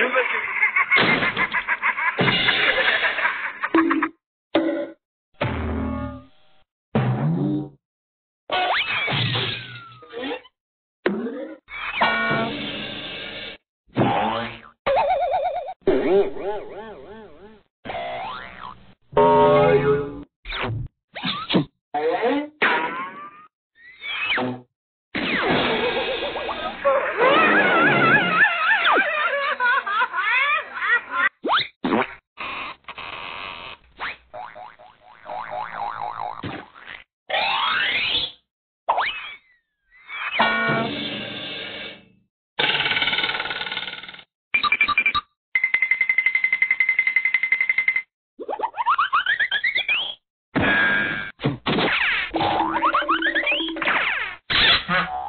Gilda que Ha!